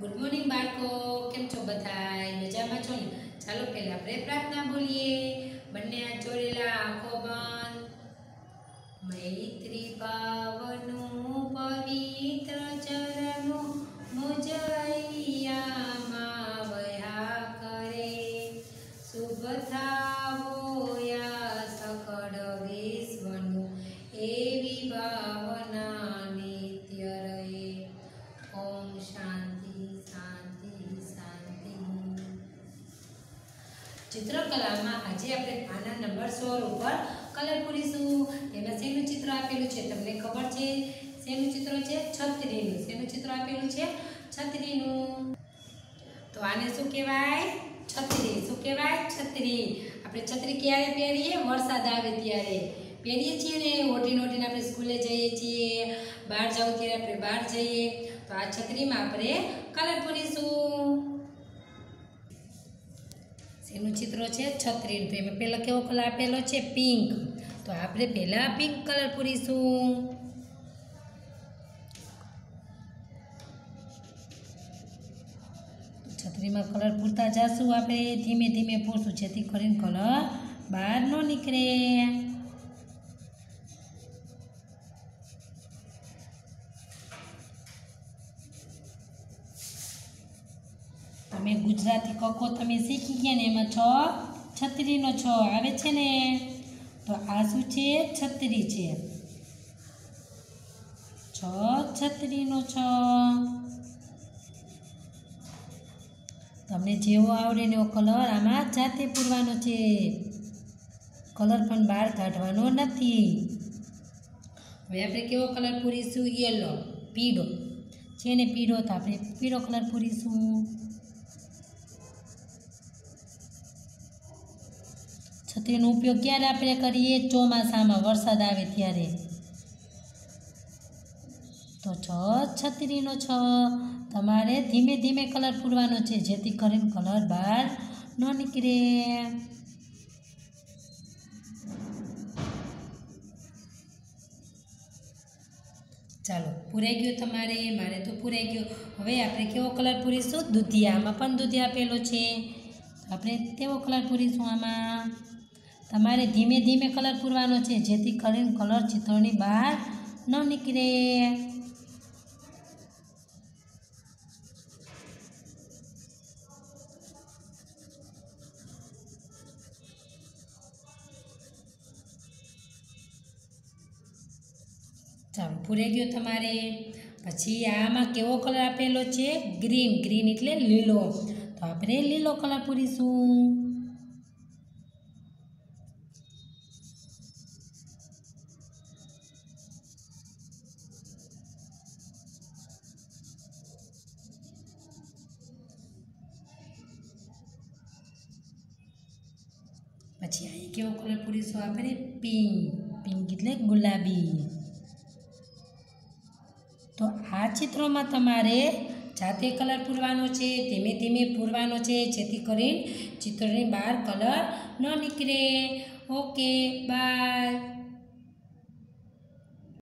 Good morning બાળકો. કેમ છો બધાય? મજામાં છો ને? ચાલો પહેલા આપણે પ્રાર્થના બોલીએ. બંને આ જોડેલા, આંખો બંધ. મૈત્રી પાવનું પવિત્ર ચરણો મુજૈયામાં વહ્યા કરે. શુભ થાવો ચિત્રકલામાં આજે આપણે પાના નંબર સોળ ઉપર કલર પૂરીશું. એમાં શેનું ચિત્ર આપેલું છે તમને ખબર છે? શેનું ચિત્ર છે? છત્રીનું. શેનું ચિત્ર આપેલું છે? છત્રીનું. તો આને શું કહેવાય? છત્રી. શું કહેવાય? છત્રી. આપણે છત્રી ક્યારે પહેરીએ? વરસાદ આવે ત્યારે. પહેરીએ છીએ ને. ઓટીને ઓઢીને આપણે સ્કૂલે જઈએ છીએ. બહાર જવું ત્યારે આપણે બહાર જઈએ. તો આ છત્રીમાં આપણે કલર પૂરીશું. ચિત્ર છે છત્રીનું તો એમાં પહેલાં કેવો કલર આપેલો છે? પિંક તો આપણે પહેલાં પિંક કલર પૂરીશું. છત્રીમાં કલર પૂરતા જશું આપણે. ધીમે ધીમે પૂરશું જેથી કરીને કલર બહાર ન નીકળે. તમે ગુજરાતી કકો તમે શીખી ગયા ને એમાં છ છત્રીનો છ આવે છે ને? તો આ શું છે? છત્રી છે. છ છત્રીનો છ. તમને જેવો આવડે ને એવો કલર આમાં જાતે પૂરવાનો છે. કલર પણ બહાર કાઢવાનો નથી. હવે આપણે કેવો કલર પૂરીશું? યલો પીળો. છે ને પીળો? તો આપણે પીળો કલર પૂરીશું. છત્રીનો ઉપયોગ ક્યારે આપણે કરીએ? ચોમાસામાં વરસાદ આવે ત્યારે. તો છ, છત્રીનો છ. તમારે ધીમે ધીમે કલર પૂરવાનો છે, જેથી કરીને કલર બહાર ન નીકળે. ચાલો, પૂરાઈ ગયો તમારે? મારે તો પૂરાઈ ગયો. હવે આપણે કેવો કલર પૂરીશું? દૂધિયામાં પણ દૂધિયા આપેલો છે. આપણે તેવો કલર પૂરીશું આમાં. તમારે ધીમે ધીમે કલર પૂરવાનો છે, જેથી કરીને કલર ચિત્રની બહાર ન નીકળે. ચાલો, પૂરે ગયો તમારે. પછી આમાં કેવો કલર આપેલો છે? ગ્રીન ગ્રીન એટલે લીલો. તો આપણે લીલો કલર પૂરીશું. પછી અહીં કેવો કલર પૂરીશું આપણે પિંક. પિંક એટલે ગુલાબી. તો આ ચિત્રોમાં તમારે જાતે કલર પૂરવાનો છે ધીમે ધીમે પૂરવાનો છે, જેથી કરીને ચિત્રની બહાર કલર ન નીકળે. Okay bye